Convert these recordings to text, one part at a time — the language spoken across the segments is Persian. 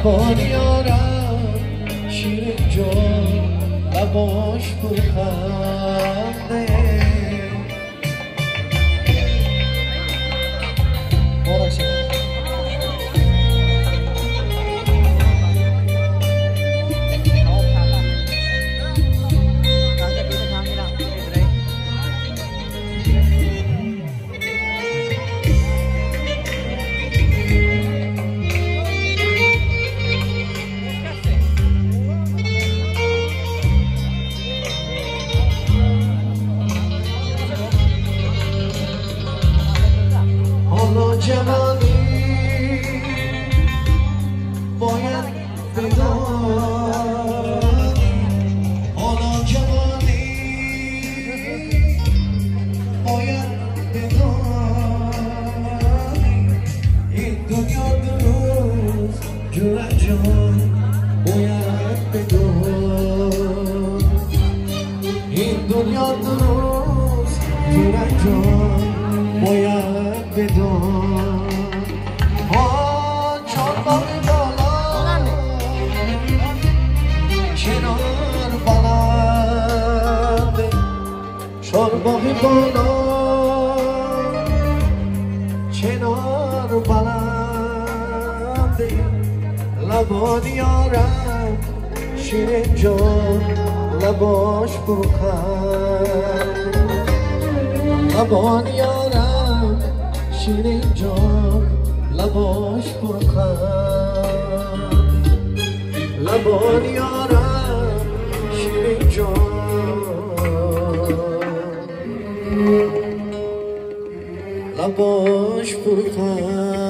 لبانی یارم شیرین جان لباش پرخنده مبارک Shabbat. لبان یارم شیرین جان لباش پرخند لبان یارم شیرین جان لباش پرخند لبان یارم شیرین جان لباش پرخنده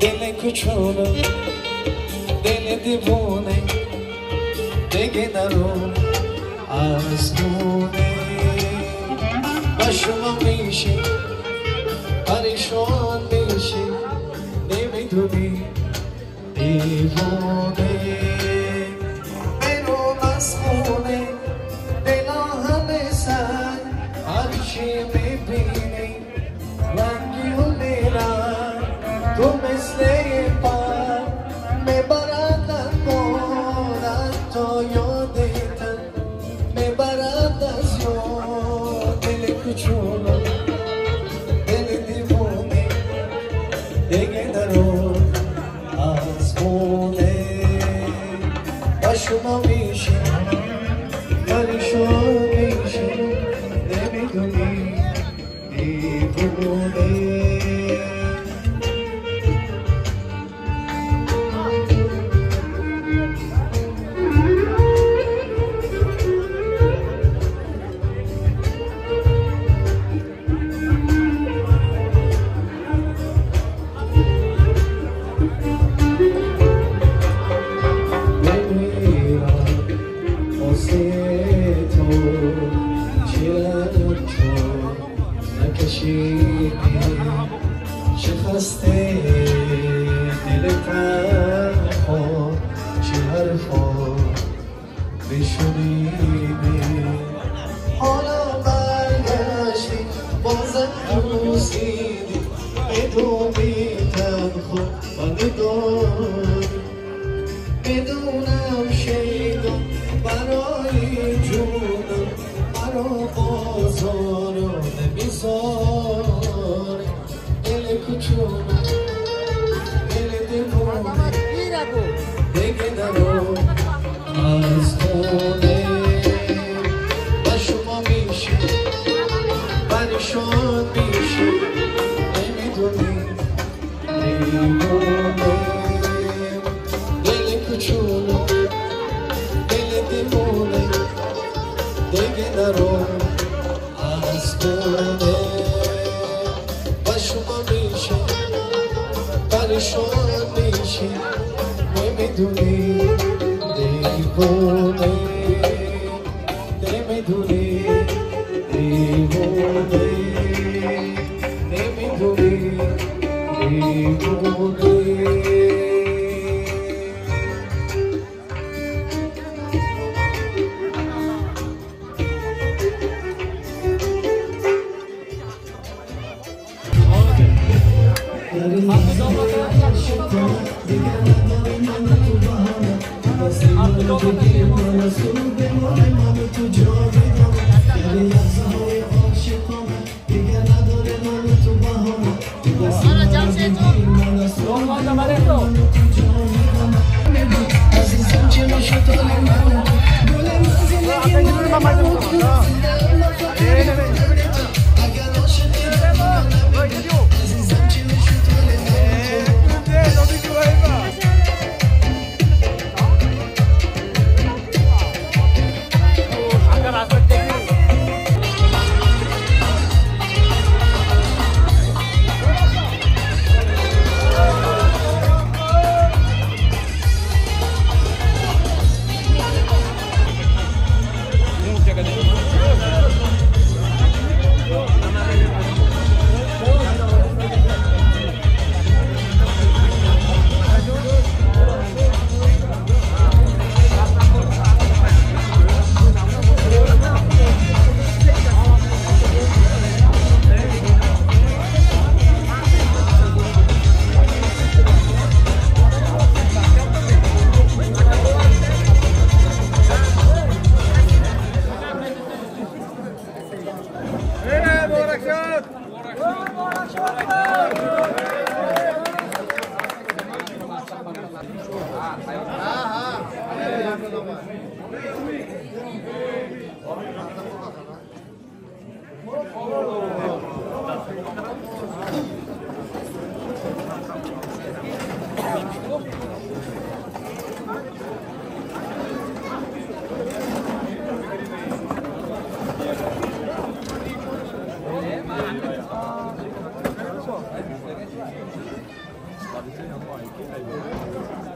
Dele küçüğünü Dele divune Dege narum Azdune Başıma bir şey نکشیدی چه خسته دل 啊，你真系有翻。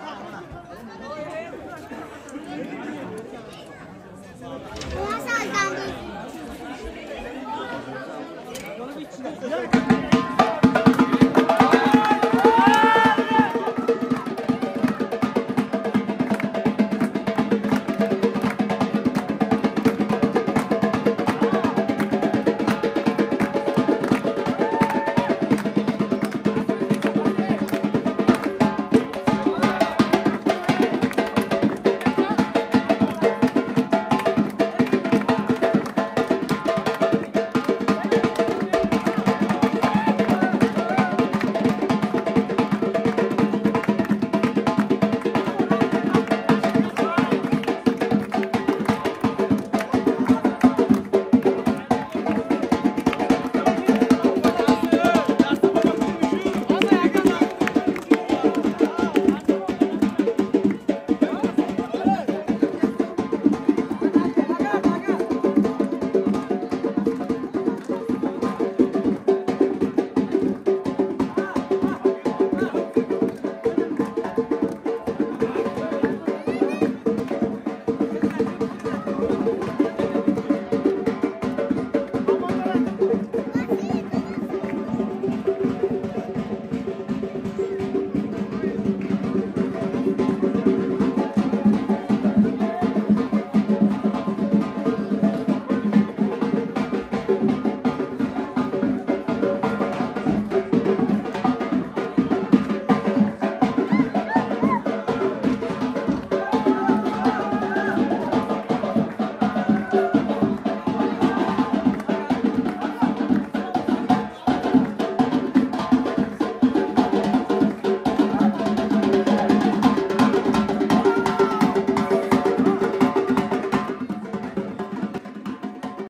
Come on.